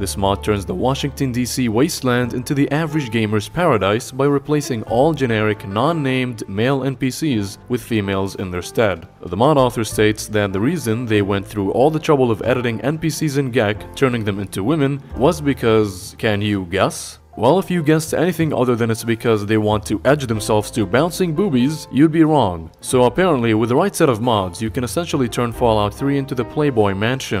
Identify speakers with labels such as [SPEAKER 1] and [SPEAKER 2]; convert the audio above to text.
[SPEAKER 1] This mod turns the Washington DC wasteland into the average gamer's paradise by replacing all generic non-named male NPCs with females in their stead. The mod author states that the reason they went through all the trouble of editing NPCs in GECK, turning them into women, was because, can you guess? Well, if you guessed anything other than it's because they want to edge themselves to bouncing boobies, you'd be wrong. So apparently, with the right set of mods, you can essentially turn Fallout 3 into the Playboy Mansion.